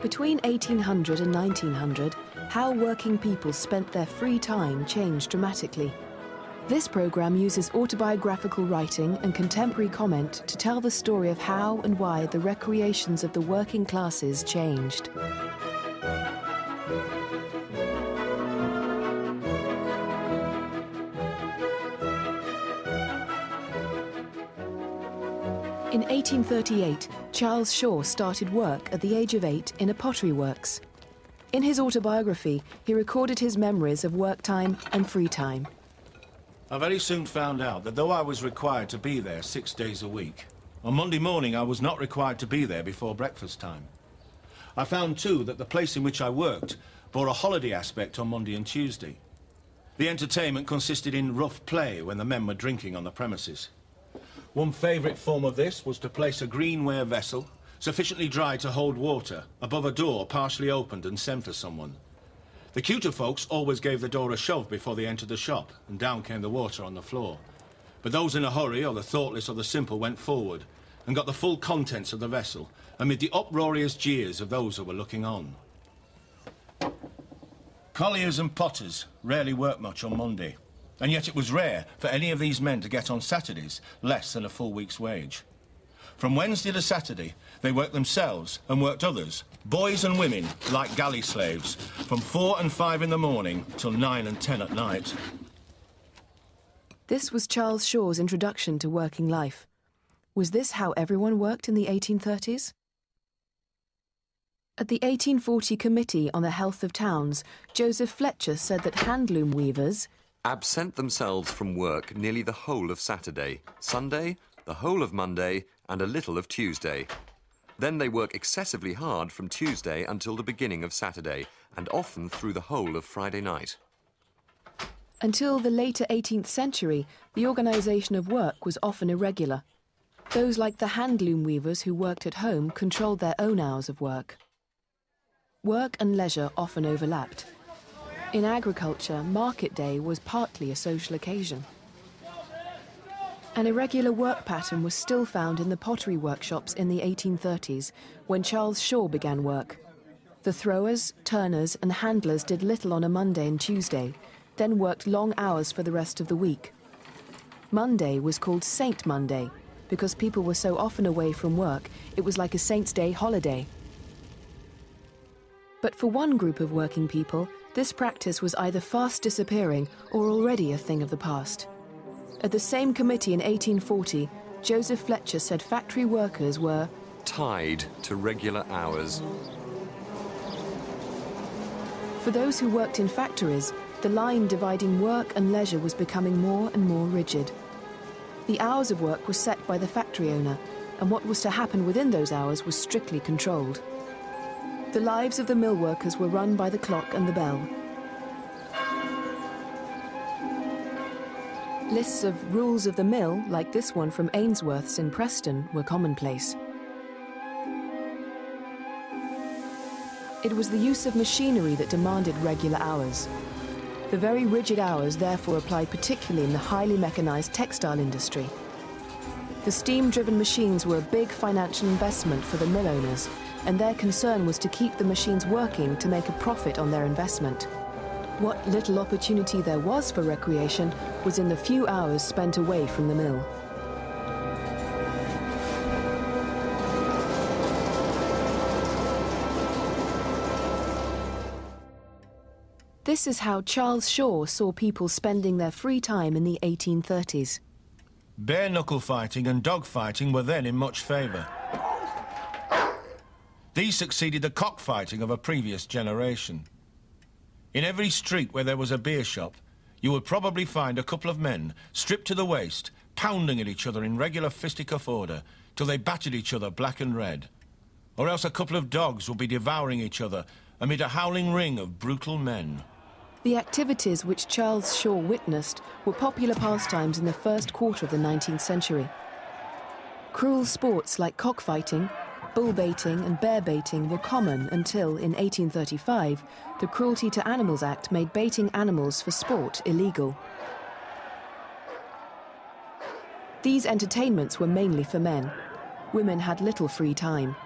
Between 1800 and 1900, how working people spent their free time changed dramatically. This programme uses autobiographical writing and contemporary comment to tell the story of how and why the recreations of the working classes changed. 1838, Charles Shaw started work at the age of eight in a pottery works. In his autobiography, he recorded his memories of work time and free time. I very soon found out that though I was required to be there six days a week, on Monday morning I was not required to be there before breakfast time. I found too that the place in which I worked bore a holiday aspect on Monday and Tuesday. The entertainment consisted in rough play when the men were drinking on the premises. One favourite form of this was to place a greenware vessel, sufficiently dry to hold water, above a door partially opened and send for someone. The cuter folks always gave the door a shove before they entered the shop, and down came the water on the floor. But those in a hurry, or the thoughtless or the simple, went forward and got the full contents of the vessel, amid the uproarious jeers of those who were looking on. Colliers and potters rarely worked much on Monday. And yet it was rare for any of these men to get on Saturdays less than a full week's wage. From Wednesday to Saturday, they worked themselves and worked others, boys and women, like galley slaves, from four and five in the morning till nine and ten at night. This was Charles Shaw's introduction to working life. Was this how everyone worked in the 1830s? At the 1840 Committee on the Health of Towns, Joseph Fletcher said that handloom weavers, absent themselves from work nearly the whole of Saturday, Sunday, the whole of Monday, and a little of Tuesday. Then they work excessively hard from Tuesday until the beginning of Saturday, and often through the whole of Friday night. Until the later 18th century, the organisation of work was often irregular. Those like the handloom weavers who worked at home controlled their own hours of work. Work and leisure often overlapped. In agriculture, market day was partly a social occasion. An irregular work pattern was still found in the pottery workshops in the 1830s when Charles Shaw began work. The throwers, turners, and handlers did little on a Monday and Tuesday, then worked long hours for the rest of the week. Monday was called Saint Monday because people were so often away from work, it was like a Saint's Day holiday. But for one group of working people, this practice was either fast disappearing or already a thing of the past. At the same committee in 1840, Joseph Fletcher said factory workers were tied to regular hours. For those who worked in factories, the line dividing work and leisure was becoming more and more rigid. The hours of work were set by the factory owner, and what was to happen within those hours was strictly controlled. The lives of the mill workers were run by the clock and the bell. Lists of rules of the mill, like this one from Ainsworth's in Preston, were commonplace. It was the use of machinery that demanded regular hours. The very rigid hours therefore applied particularly in the highly mechanized textile industry. The steam-driven machines were a big financial investment for the mill owners, and their concern was to keep the machines working to make a profit on their investment. What little opportunity there was for recreation was in the few hours spent away from the mill. This is how Charles Shaw saw people spending their free time in the 1830s. Bare knuckle fighting and dog fighting were then in much favour. These succeeded the cockfighting of a previous generation. In every street where there was a beer shop, you would probably find a couple of men, stripped to the waist, pounding at each other in regular fisticuff order, till they battered each other black and red. Or else a couple of dogs would be devouring each other amid a howling ring of brutal men. The activities which Charles Shaw witnessed were popular pastimes in the first quarter of the 19th century. Cruel sports like cockfighting, bull baiting and bear baiting were common until, in 1835, the Cruelty to Animals Act made baiting animals for sport illegal. These entertainments were mainly for men. Women had little free time.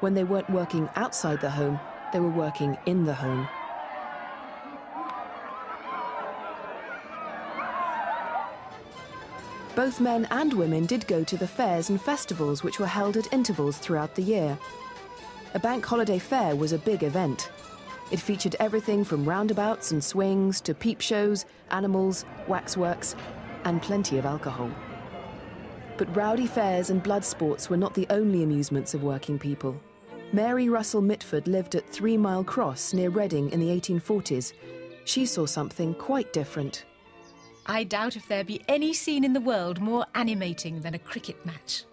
When they weren't working outside the home, they were working in the home. Both men and women did go to the fairs and festivals which were held at intervals throughout the year. A bank holiday fair was a big event. It featured everything from roundabouts and swings to peep shows, animals, waxworks, and plenty of alcohol. But rowdy fairs and blood sports were not the only amusements of working people. Mary Russell Mitford lived at Three Mile Cross near Reading in the 1840s. She saw something quite different. I doubt if there be any scene in the world more animating than a cricket match.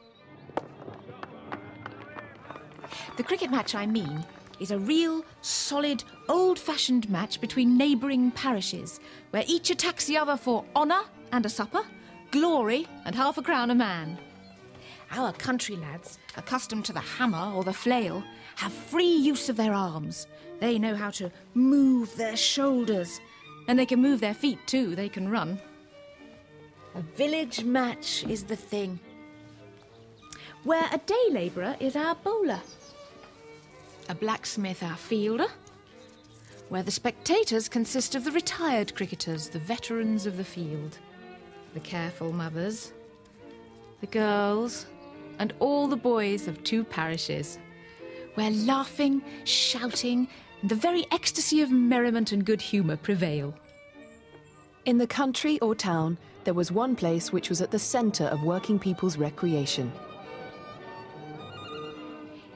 The cricket match I mean is a real, solid, old fashioned match between neighbouring parishes, where each attacks the other for honour and a supper, glory and half a crown a man. Our country lads, accustomed to the hammer or the flail, have free use of their arms. They know how to move their shoulders. And they can move their feet too, they can run. A village match is the thing. Where a day labourer is our bowler, a blacksmith our fielder, where the spectators consist of the retired cricketers, the veterans of the field, the careful mothers, the girls, and all the boys of two parishes, where laughing, shouting, and the very ecstasy of merriment and good humour prevail. In the country or town, there was one place which was at the centre of working people's recreation.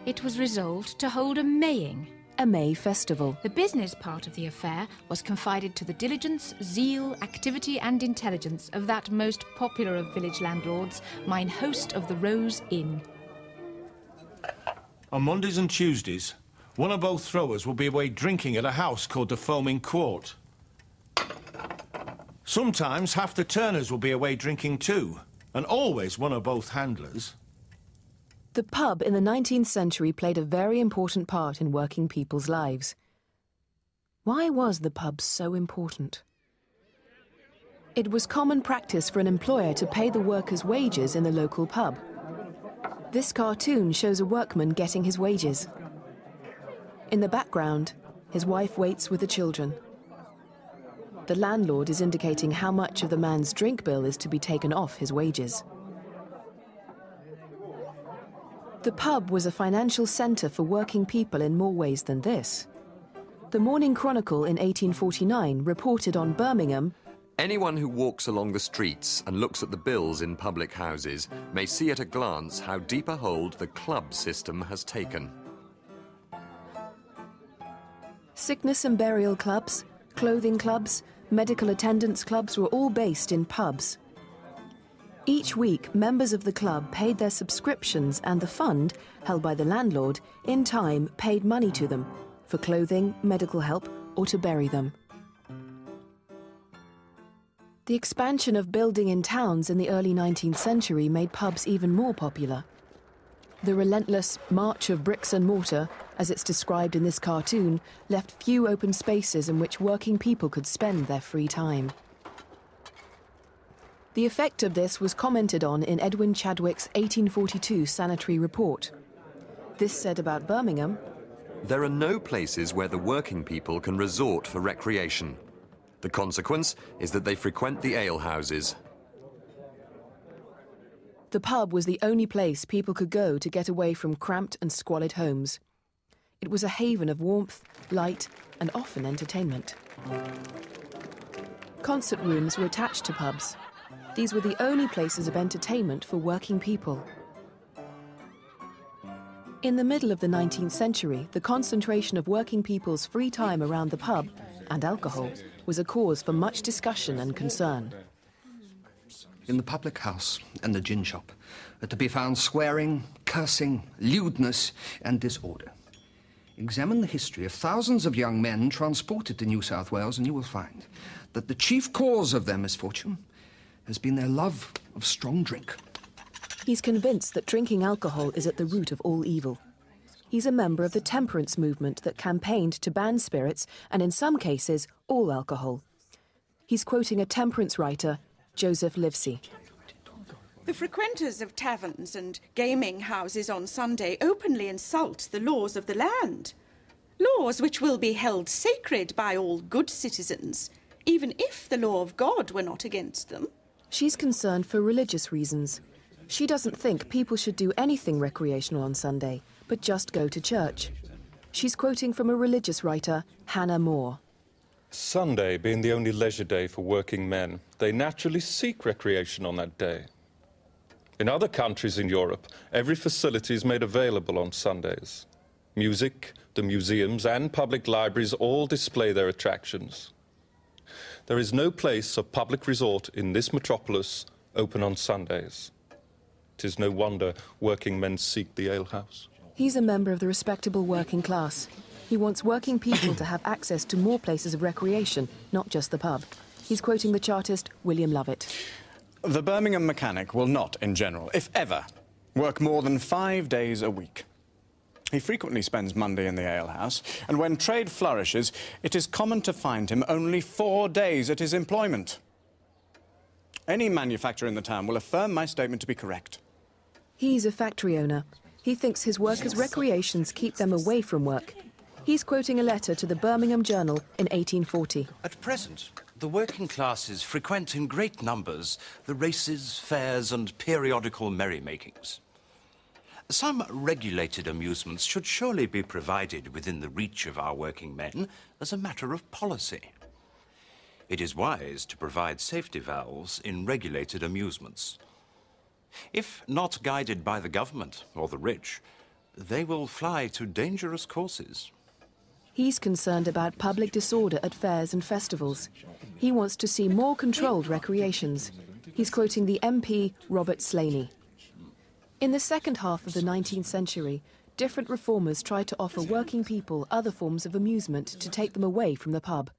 It was resolved to hold a Maying. A May festival. The business part of the affair was confided to the diligence, zeal, activity, and intelligence of that most popular of village landlords, mine host of the Rose Inn. On Mondays and Tuesdays, one or both throwers will be away drinking at a house called the Foaming Quart. Sometimes half the turners will be away drinking too, and always one or both handlers. The pub in the 19th century played a very important part in working people's lives. Why was the pub so important? It was common practice for an employer to pay the workers' wages in the local pub. This cartoon shows a workman getting his wages. In the background, his wife waits with the children. The landlord is indicating how much of the man's drink bill is to be taken off his wages. The pub was a financial centre for working people in more ways than this. The Morning Chronicle in 1849 reported on Birmingham Anyone who walks along the streets and looks at the bills in public houses may see at a glance how deep a hold the club system has taken. Sickness and burial clubs, clothing clubs, medical attendance clubs were all based in pubs. Each week, members of the club paid their subscriptions and the fund, held by the landlord, in time paid money to them for clothing, medical help, or to bury them. The expansion of building in towns in the early 19th century made pubs even more popular. The relentless march of bricks and mortar, as it's described in this cartoon, left few open spaces in which working people could spend their free time. The effect of this was commented on in Edwin Chadwick's 1842 sanitary report. This said about Birmingham There are no places where the working people can resort for recreation. The consequence is that they frequent the alehouses. The pub was the only place people could go to get away from cramped and squalid homes. It was a haven of warmth, light, and often entertainment. Concert rooms were attached to pubs. These were the only places of entertainment for working people. In the middle of the 19th century, the concentration of working people's free time around the pub and alcohol was a cause for much discussion and concern. In the public house and the gin shop are to be found swearing, cursing, lewdness, and disorder. Examine the history of thousands of young men transported to New South Wales, and you will find that the chief cause of their misfortune has been their love of strong drink. He's convinced that drinking alcohol is at the root of all evil. He's a member of the temperance movement that campaigned to ban spirits and, in some cases, all alcohol. He's quoting a temperance writer, Joseph Livesey. The frequenters of taverns and gaming houses on Sunday openly insult the laws of the land. Laws which will be held sacred by all good citizens, even if the law of God were not against them. She's concerned for religious reasons. She doesn't think people should do anything recreational on Sunday, but just go to church. She's quoting from a religious writer, Hannah More. Sunday being the only leisure day for working men, they naturally seek recreation on that day. In other countries in Europe, every facility is made available on Sundays. Music, the museums, and public libraries all display their attractions. There is no place of public resort in this metropolis open on Sundays. Tis no wonder working men seek the alehouse. He's a member of the respectable working class. He wants working people to have access to more places of recreation, not just the pub. He's quoting the chartist William Lovett. The Birmingham mechanic will not, in general, if ever, work more than five days a week. He frequently spends Monday in the alehouse, and when trade flourishes, it is common to find him only four days at his employment. Any manufacturer in the town will affirm my statement to be correct. He's a factory owner. He thinks his workers' recreations keep them away from work. He's quoting a letter to the Birmingham Journal in 1840. At present, the working classes frequent in great numbers the races, fairs, and periodical merrymakings. Some regulated amusements should surely be provided within the reach of our working men as a matter of policy. It is wise to provide safety valves in regulated amusements. If not guided by the government or the rich, they will fly to dangerous courses. He's concerned about public disorder at fairs and festivals. He wants to see more controlled recreations. He's quoting the MP Robert Slaney. In the second half of the 19th century, different reformers tried to offer working people other forms of amusement to take them away from the pub.